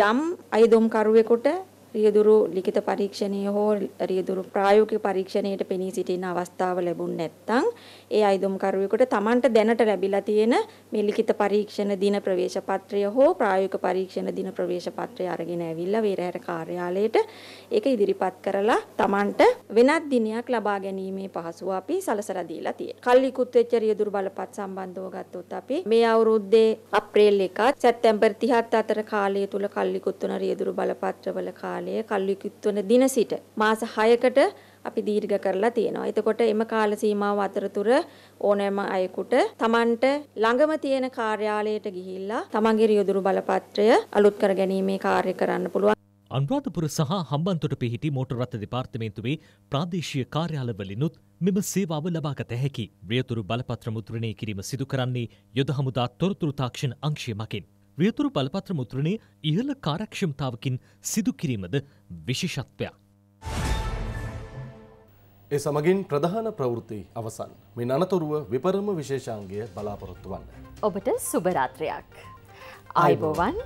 යම් අයදුම්කරුවෙකුට රියදුරු ලිඛිත පරීක්ෂණය හෝ රියදුරු ප්‍රායෝගික පරීක්ෂණයට පෙනී සිටින අවස්ථාව ලැබුණ නැත්නම් ඒ අයිදුම්කරුවෙකුට Tamanට දැනට ලැබිලා තියෙන මේ ලිඛිත පරීක්ෂණ දින ප්‍රවේශ පත්‍රය හෝ ප්‍රායෝගික පරීක්ෂණ දින ප්‍රවේශ පත්‍රය අරගෙන ඇවිල්ලා වේරහැර කාර්යාලයට ඒක ඉදිරිපත් කරලා Tamanට වෙනත් දිනයක් ලබා ගැනීමේ පහසුව අපි සලසලා දීලා තියෙනවා. කල්ලිකුත් වෙච්ච රියදුරු බලපත් සම්බන්ධව ගත්තොත් අපි මේ අවුරුද්දේ අප්‍රේල් 1 සැප්තැම්බර් 30 අතර කාලය තුල කල්ලිකුත් වන රියදුරු බලපත්‍රවල කාලය කල්ලිකුත් වන දින සිට මාස 6කට අපි දීර්ඝ කරලා තියෙනවා. එතකොට එම කාල සීමාව අතරතුර ඕනෑම අයෙකුට Tamanට ළඟම තියෙන කාර්යාලයට ගිහිල්ලා Tamanගේ රියදුරු බලපත්‍රය අලුත් කර ගැනීමේ කාර්ය කරන්න පුළුවන්. අනුරාධපුර සහ හම්බන්තොට පිහිටි මෝටර් රථ දෙපාර්තමේන්තුවේ ප්‍රාදේශීය කාර්යාලවලිනුත් මෙම සේවාව ලබාගත හැකි. රියතුරු බලපත්‍ර මුද්‍රණය කිරීම සිදු කරන්නේ යොද හමුදා තොරතුරු තාක්ෂණ අංශය මකින්. රියතුරු බලපත්‍ර මුද්‍රණය ඉහළ කාරක්ෂමතාවකින් සිදු කිරීමද විශේෂත්වයක්. ඒ සමගින් ප්‍රධාන ප්‍රවෘත්ති අවසන්. මේ අනතුරුව විපරම විශේෂාංගය බලාපොරොත්තු වන්න. ඔබට සුභරාත්‍රයක්. ආයිබෝවන්.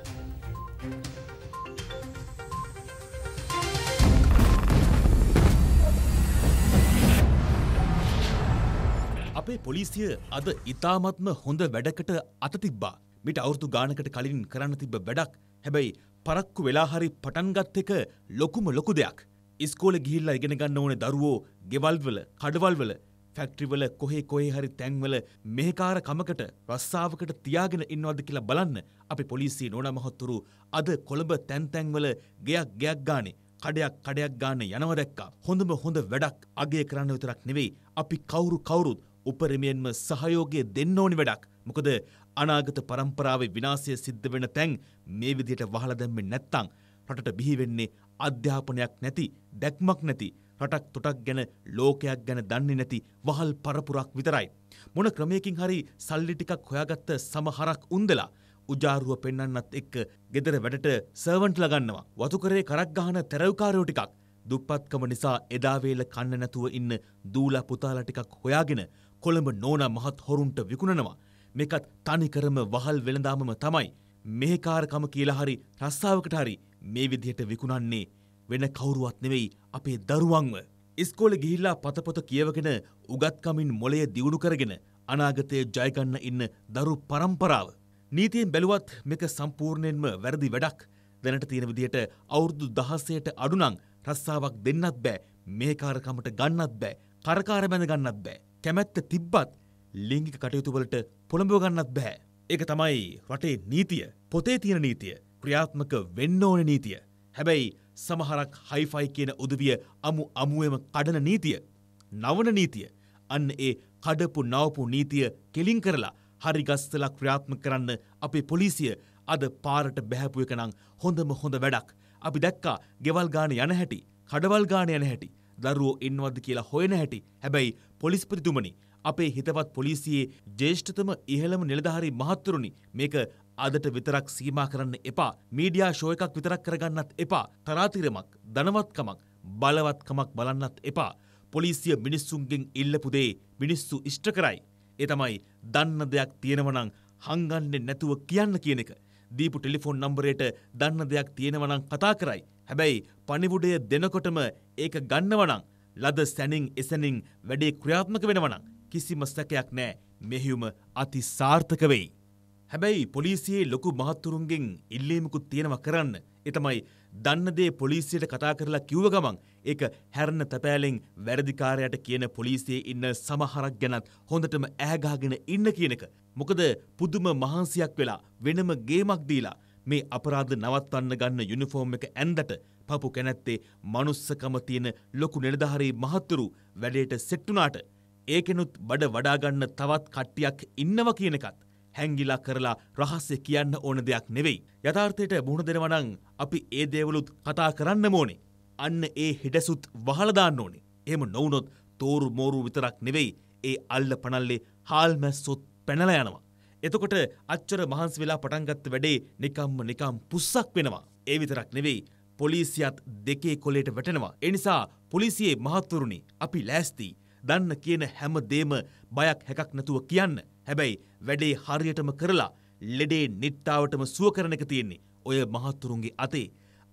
අපේ පොලිසිය අද ඉතාමත්ම හොඳ වැඩකට අත තිබ්බා. මිට අවුරදු ගානකට කලින් කරන්න තිබ්බ වැඩක්. හැබැයි පරක්කු වෙලා හරි පටන්ගත් එක ලොකුම ලොකු දෙයක්. ඉස්කෝල ගිහිල්ලා ඉගෙන ගන්න ඕනේ දරුවෝ ගෙවල්වල කඩවල්වල ෆැක්ට්‍රිවල කොහේ කොහේ හරි තැන්වල මෙහෙකාර කමකට රස්සාාවකට තියාගෙන ඉන්නවද කියලා බලන්න අපි පොලිසිය නොන මහොත්තුරු අද කොළඹ තැන්තැන්වල ගෙයක් ගයක් ගානේ කඩයක් කඩයක් ගාන යනව දැක්කා හොඳම හොඳ වැඩක් අගේ කරන්න විතරක් නෙවෙයි අපි කවුරු කවුරුත් උපරිමයෙන්ම සහයෝගය දෙන්න ඕනි වැඩක් මොකද අනාගත පරම්පරාවේ විනාසය සිද්ධ වෙන තැන් මේ විදියට වහල දැම්මෙන් නැත්තං රටට බිහිවෙන්නේ අධ්‍යාපනයක් නැති දැක්මක් නැති රටක් තොටක් ගැන ලෝකයක් ගැන දන්නේ නැති වහල් පරපුරක් විතරයි. මොන ක්‍රමයකින් හරි සල්ලි ටිකක් හොයාගත්ත සමහරක් උන්දලා උජාරුව පෙන්න්නත් එක්ක ගෙදර වැඩට සර්වන්ට් ලගන්නවා. වතුකරේ කරක් ගහන තැරවකාරයෝ ටිකක් දුප්පත්කම නිසා එදාවේල කන්න නැතුව ඉන්න දූල පුතාල ටිකක් හොයාගෙන කොළඹ නෝන මහත් හොරුන්ට විකුණනවා. මේකත් තනිකරම වහල් වෙළඳාමම තමයි. මෙහෙකාරකම කියලා හරි රස්සාාවකට හරි මේ විදිහට විකුණන්නේ වෙන කවුරුවත් නෙවෙයි අපේ දරුවන්ව. ඉස්කෝල ගිහිල්ලා පතපොත කියවගෙන උගත්කමින් මොලය දියුණු කරගෙන අනාගතය ජයගන්න ඉන්න දරු පරම්පරාව. නීතියෙන් බැලුවත් මේක සම්පූර්ණයෙන්ම වැරදි වැඩක් දැනට තියෙන විදිහට අවුරුදු දහසයට අඩුනං රස්සාාවක් දෙන්නත් බෑ මේකාරකමට ගන්නත් බෑ කරකාර බැඳ ගන්නත් බෑ කැමැත්ත තිබ්බත් ලිංගික කටයුතුවලට පොළඹව ගන්නත් බෑ. ඒක තමයි රටේ නීතිය පොතේ තියෙන නීතිය ක්‍රියාත්මක වෙන්න ඕන නීතිය. හැබැයි සමහරක් හයිෆයි කියන උදවිය අමු අමුවම කඩන නීතිය. නවන නීතිය. අන්න ඒ කඩපු නවපු නීතිය කෙලින් කරලා හරිගස්සලා ක්‍රියාත්ම කරන්න අපේ පොලිසිය අද පාරට බැහැපු එක නම් හොඳම හොඳ වැඩක්. අපි දැක්කා ගෙවල් ගාන යන හැටි කඩවල් ගාන යන හැටි දරුවෝ ඉන්නවද කියලා හොයන හැටි හැබැයි පොලිස්පතිතුමනි අපේ හිතවත් පොලිසියේ ජේෂ්ඨතම ඉහළම නිලධහරි මහත්තුරුණි මේක අදට විතරක් සීමා කරන්න එපා. මීඩියා ශෝය එකක් විතරක් කරගන්නත් එපා. තරාතිරමක් දනවත්කමක් බලවත්කමක් බලන්නත් එපා. පොලිසිය මිනිස්සුන්ගෙන් ඉල්ලපුදේ මිනිස්සු ඉෂ්ට කරයි. එතමයි දන්න දෙයක් තියෙනවනං හංගන්නේ නැතුව කියන්න කියන එක. දීපු ටෙලිෆෝන් නම්බරයට දන්න දෙයක් තියෙනවනං කතා කරයි. හැබැයි පනිවුඩය දෙනකොටම ඒක ගන්නවනං ලද සැනින් එසනින් වැඩේ ක්‍රියාත්මක වෙනවනං කිසිම සැකයක් නෑ මෙහිවුම අති සාර්ථක වෙයි. හැබැයි පොලිසියේ ලොකු මහත්තුරුන්ගෙන් ඉල්ලීමකුත් තියෙනව කරන්න. එතමයි දන්නදේ පොලිසියට කතා කරලා කිව්ව ගමන් ඒක හැරණ තැපෑලෙන් වැරදිකාරයට කියන පොලිසියේ ඉන්න සමහරක් ගැනත් හොඳටම ඇහගාගෙන ඉන්න කියනක. මොකද පුදුම මහන්සියක් වෙලා වෙනම ගේමක් දීලා මේ අපරාධ නවත්වන්න ගන්න යුනිෆෝර්ම් එක ඇන්දට පපු කැනැත්තේ මනුස්සකම තියෙන ලොකු නිලධහරී මහත්තුරු වැඩේට සෙට්ටුනාට ඒකෙනුත් බඩ වඩාගන්න තවත් කට්ටියක් ඉන්නව කියනකත් හැංගිලා කරලා රහස්‍ය කියන්න ඕන දෙයක් නෙවෙයි. යථාර්ථයට මුහුණ දෙනවනං අපි ඒ දේවලුත් කතා කරන්න ඕනේ. අන්න ඒ හිඩැසුත් වහලදාන්න ඕනේ. එහෙම නොවුනොත් තෝරු මෝරු විතරක් නෙවෙයි ඒ අල්ල පනල්ලේ හාල් මැස්සොත් පැනල යනවා. එතකොට අච්චර මහන්ස් වෙලා පටන්ගත්ත වැඩේ නිකම්ම නිකම් පුස්සක් වෙනවා. ඒ විතරක් නෙවෙයි පොලිසියත් දෙකේ කොලේට වැටෙනවා. එනිසා පොලිසියේ මහත්වරුණි අපි ලෑස්ති දන්න කියන හැම දේම බයක් හැකක් නැතුව කියන්න. හැබැයි වැඩේ හරියටම කරලා ලෙඩේ නිට්ටාවටම සුව කරන එක තියෙන්නේ ඔය මහත්තුරුන්ගේ අතේ.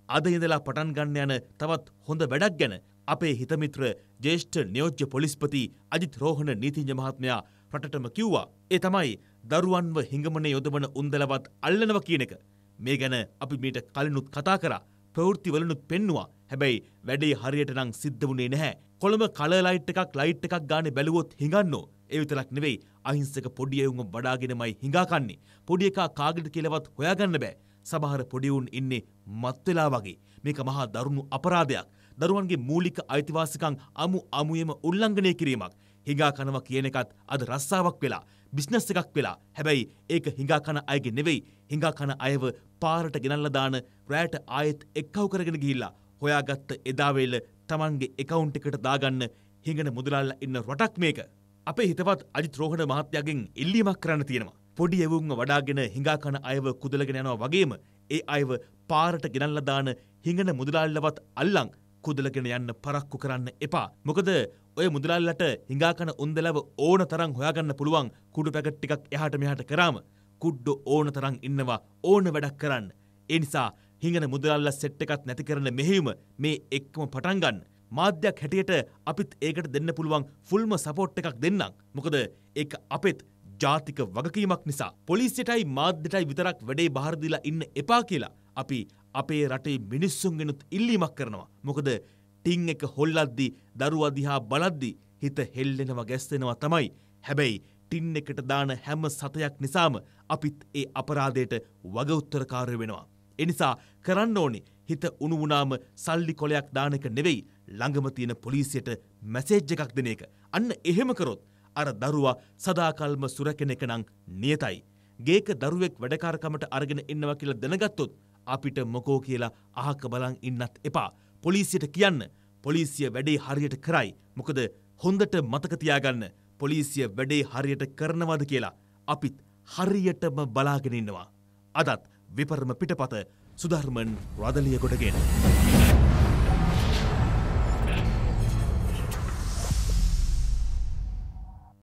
අද ඉඳලා පටන් ගන්න යන තවත් හොඳ වැඩක් ගැන අපේ හිතමිත්‍ර ජේෂ්ඨ නියෝජ්‍ය පොලිස්පති අජිත් රෝහණ නීතිඥ මහත්මයා රටටම කිව්වා. ඒ තමයි දරුවන්ව හිඟමනේ යොදවන උන්දලවත් අල්ලනව කියන එක. මේ ගැන අපි මීට කලිනුත් කතා කරා. ප්‍රවෘත්තිවලනුත් පෙන්නවා. හැබැයි වැඩේ හරියට නම් සිද්ධ වුණේ නැහැ. කොළඹ කල ලයිට් එකක් ලයිට් එකක් ගානේ බැලුවොත් හිඟන්නෝ. ඒ විතරක් නෙවෙයි අහිංසක පොඩි එවුන් වඩාගෙනමයි හිඟා කන්නේ. පොඩි එකා කාගෙද කියලාවත් හොයාගන්න බෑ. සමහර පොඩි උන් ඉන්නේ මත් වෙලා වගේ. මේක මහා දරුණු අපරාධයක්. දරුවන්ගේ මූලික අයිතිවාසිකම් අමු අමුයම උල්ලංඝනය කිරීමක්. හිඟා කනවා කියන එකත් අද රස්සාවක් වෙලා බිස්නස් එකක් වෙලා. හැබැයි ඒක හිඟා කන අයගේ නෙවෙයි. හිඟා කන අයව පාරට ගෙනල්ලා දාන රෑට ආයෙත් එක්කව කරගෙන ගිහිල්ලා හොයාගත්ත එදා වේල Tamanගේ account එකට දාගන්න හිඟන මුදලාල්ලා ඉන්න රටක් මේක. අපේ හිතවත් අජිත් රෝහණ මහත්තයාගෙන් ඉල්ලීමක් කරන්න තියෙනවා. පොඩි එවුන්ව වඩාගෙන හිඟා කන අයව ಕುದලගෙන යනවා වගේම ඒ අයව පාරට ගෙනල්ලා දාන හිඟන මුදලාල්ලවත් අල්ලන් කුදලගෙන යන්න පරක්කු කරන්න එපා. මොකද ඔය මුදලාල්ලට හිඟාකන උන්දලව ඕන තරම් හොයාගන්න පුළුවන් කුඩු පැකට් ටිකක් එහාට මෙහාට කරාම කුඩ්ඩෝ ඕන තරම් ඉන්නවා ඕන වැඩක් කරන්න. ඒ නිසා හිඟන මුදලාල්ල සෙට් එකක් නැති කරන මෙහෙයුම මේ එක්කම පටන් ගන්න. මාධ්‍යයක් හැටියට අපිත් ඒකට දෙන්න පුළුවන් ෆුල්ම සපෝට් එකක් දෙන්නම්. මොකද ඒක අපෙත් ජාතික වගකීමක් නිසා පොලිසියටයි මාධ්‍යටයි විතරක් වැඩේ බාර දීලා ඉන්න එපා කියලා අපි අපේ රටේ මිනිස්සුන්ගෙනුත් ඉල්ලීමක් කරනවා. මොකද ටින් එක හොල්ලද්දි දරුවා දිහා බලද්දි හිත හෙල්ලෙනවා ගැස්සෙනවා තමයි. හැබැයි ටින් එකට දාන හැම සතයක් නිසාම අපිත් ඒ අපරාධයට වග උත්තරකාරය වෙනවා. එනිසා කරන්න ඕනි හිත උණු වුණාම සල්ලි කොලයක් දාන එක නෙවෙයි ළඟම තියෙන පොලිසියට මැසේජ් එකක් දෙන එක. අන්න එහෙම කරොත් අර දරුවා සදාකල්ම සුරකෙන එක නම් නියතයි. ගේක දරුවෙක් වැඩකාරකමට අරගෙන ඉන්නවා කියලා දැනගත්තොත් අපිට මොකෝ කියලා අහක බලන් ඉන්නත් එපා. පොලිසියට කියන්න පොලිසිය වැඩේ හරියට කරයි. මොකද හොඳට මතක තියාගන්න පොලිසිය වැඩේ හරියට කරනවද කියලා අපිත් හරියටම බලාගෙන ඉන්නවා. අදත් විපරම පිටපත සුධර්මන් රදලිය ගොඩගෙන.